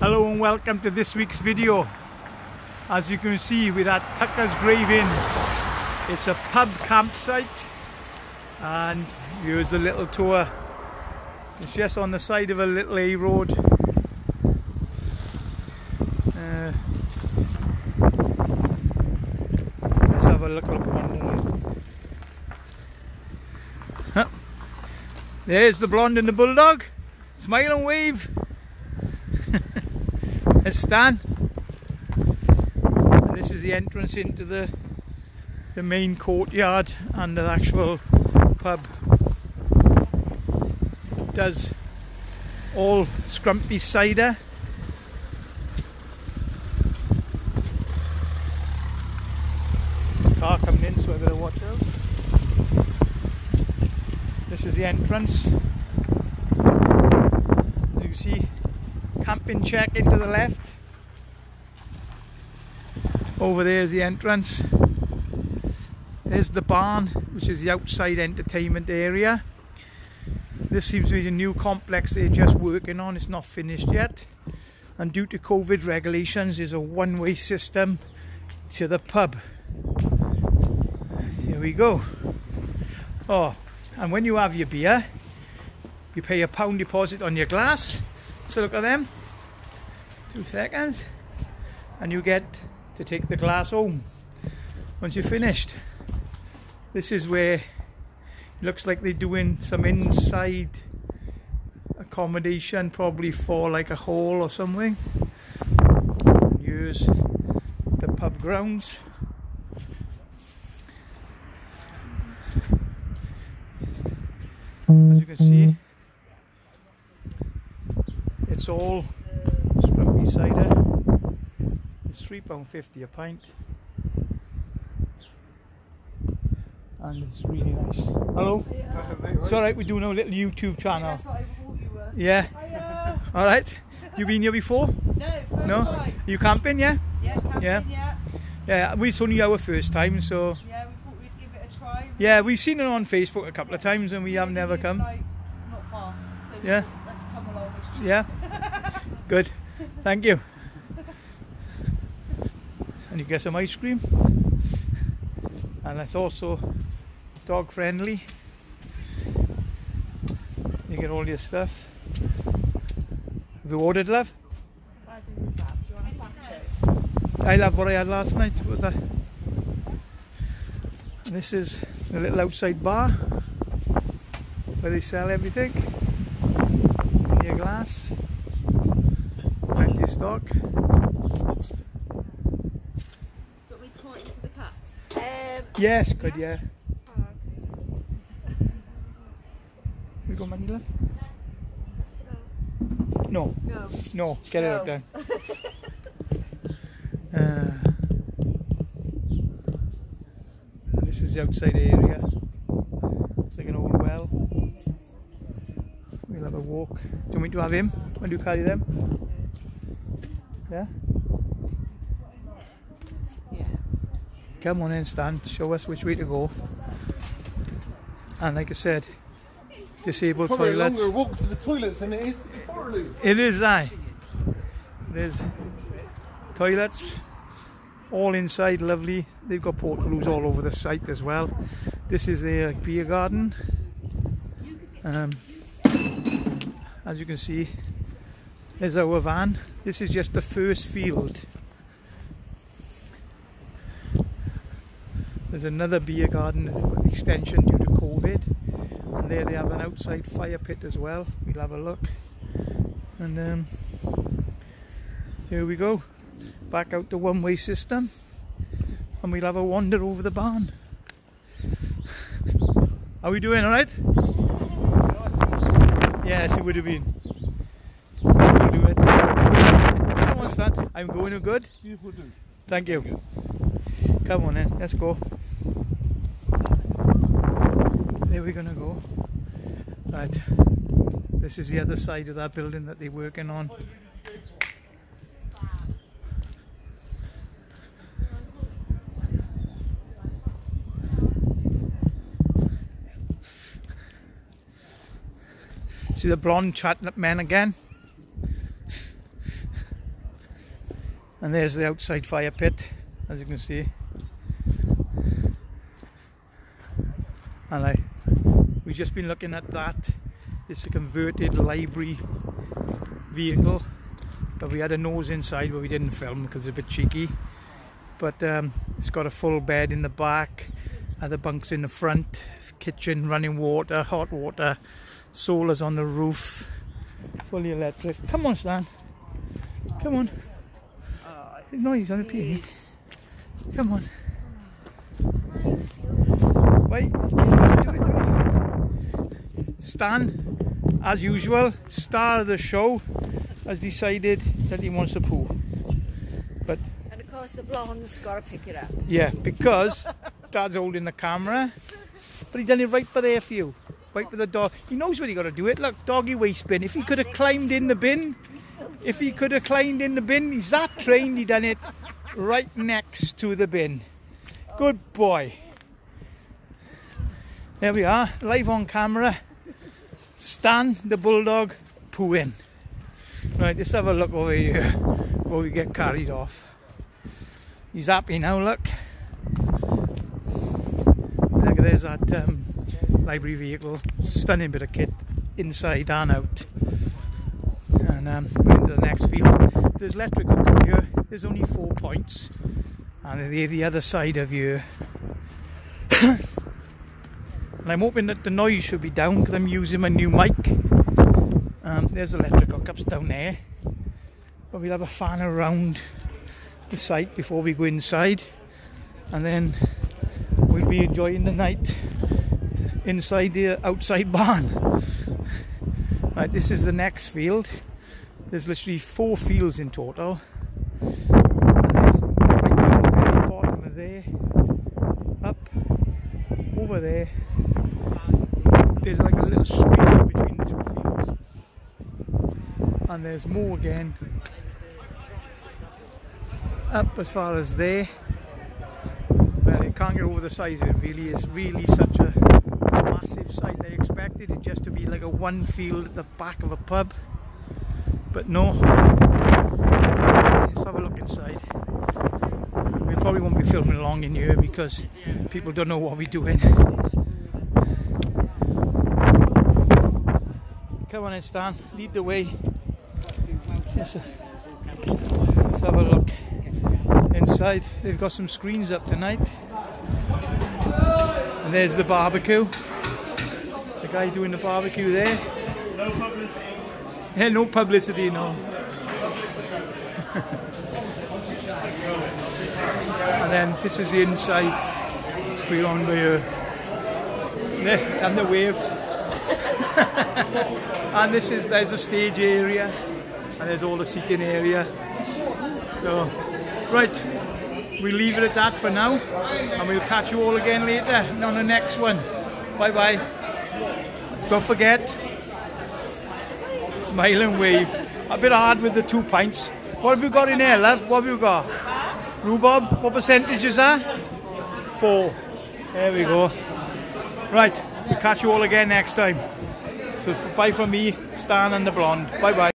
Hello and welcome to this week's video. As you can see we're at Tucker's Grave Inn. It's a pub campsite and here's a little tour. It's just on the side of a little A road. Uh, let's have a look around. Huh. There's the blonde and the bulldog. Smile and wave. Stan. And this is the entrance into the the main courtyard and the actual pub. It does all scrumpy cider. Car coming in, so I better watch out. This is the entrance. As you can see, camping check into the left. Over there is the entrance. There's the barn, which is the outside entertainment area. This seems to be a new complex they're just working on, it's not finished yet. And due to COVID regulations, there's a one-way system to the pub. Here we go. Oh, and when you have your beer, you pay a pound deposit on your glass. So look at them. Two seconds. And you get to take the glass home once you're finished. This is where it looks like they're doing some inside accommodation, probably for like a hall or something. use the pub grounds. As you can see, it's all cider. It's £3.50 a pint. and it's really nice. Hello? It's alright, we're doing a little YouTube channel. Yeah. Alright. You been here before? No, No? Time. You camping, yeah? Yeah, camping, Yeah. yeah. Yeah, we it's only our first time, so Yeah, we thought we'd give it a try. yeah, we've seen it on Facebook a couple of times and we have never come. Like, not far. So Yeah. Let's come along. Yeah. Good. Thank you. And you get some ice cream. And it's also dog friendly. You get all your stuff. Have you ordered, love? I love what I had last night with the. This is a little outside bar where they sell everything in your glass. Plenty of stock. Got me caught into the cup. Um, Yes, good, yeah. oh, We got money left? No, no. no, get it out No. then. Uh, and this is the outside area. It's like an old well. We'll have a walk. Do you want me to have him? Want to carry them? Yeah? Yeah. Come on in, Stan. Show us which way to go. And like I said, disabled Probably a toilets. longer walk to the toilets than it is to the Portaloo. It is, aye. There's toilets all inside, lovely. They've got portaloos all over the site as well. This is their beer garden. Um, as you can see, there's our van. This is just the first field. There's another beer garden extension due to COVID. And there they have an outside fire pit as well. We'll have a look. And um, here we go. Back out the one way system. And we'll have a wander over the barn. Are we doing alright? Yes, it would have been. Stan. I'm going good. Beautiful dude. Thank you. Come on in, let's go. There we're gonna go. Right. This is the other side of that building that they're working on. See the blonde up men again? And there's the outside fire pit, as you can see. And I, we've just been looking at that. It's a converted library vehicle. But we had a nose inside, but we didn't film because it's a bit cheeky. But um, it's got a full bed in the back, other bunks in the front, kitchen, running water, hot water, solars on the roof, fully electric. Come on, Stan. Come on. No, he's on the piano. Come on. Wait, he's gonna do it, don't he? Stan, as usual, star of the show, has decided that he wants a poo. But And of course the blonde's got to pick it up. yeah, because Dad's holding the camera, but he done it right by there for you. Right with the dog. He knows what he got to do it. Look, doggy waste bin. If he could have climbed in the bin, if he could have climbed in the bin, he's that trained. He done it right next to the bin. Good boy. There we are, live on camera. Stan the bulldog pooing. Right, let's have a look over here before we get carried off. He's happy now, look. Look, there's that um, library vehicle. Stunning bit of kit inside and out. And um, into the next field. There's electric hook up here. There's only four points. And the, the other side of you. and I'm hoping that the noise should be down because I'm using my new mic. Um, there's electric hookups down there. But we'll have a fan around the site before we go inside. And then we'll be enjoying the night inside the outside barn. Right, this is the next field. There's literally four fields in total. And there's right down the very bottom of there, up, over there. There's like a little stream between the two fields. And there's more again. Up as far as there. Well, you can't get over the size of it really. It's really such a massive site. I expected it just to be like a one field at the back of a pub. But no. Let's have a look inside. We probably won't be filming long in here because people don't know what we're doing. Come on in, Stan. Lead the way. Yes. Let's have a look inside. They've got some screens up tonight. And there's the barbecue. The guy doing the barbecue there. Yeah, no publicity, no. and then this is the inside. We're on the uh, and the wave. and this is there's the stage area, and there's all the seating area. So, right, we leave it at that for now, and we'll catch you all again later on the next one. Bye bye. Don't forget, smile and wave. A bit hard with the two pints. What have you got in there, love? What have you got? Rhubarb? What percentage is that? Four. There we go. Right, we'll catch you all again next time. So bye from me, Stan and the Blonde. Bye bye.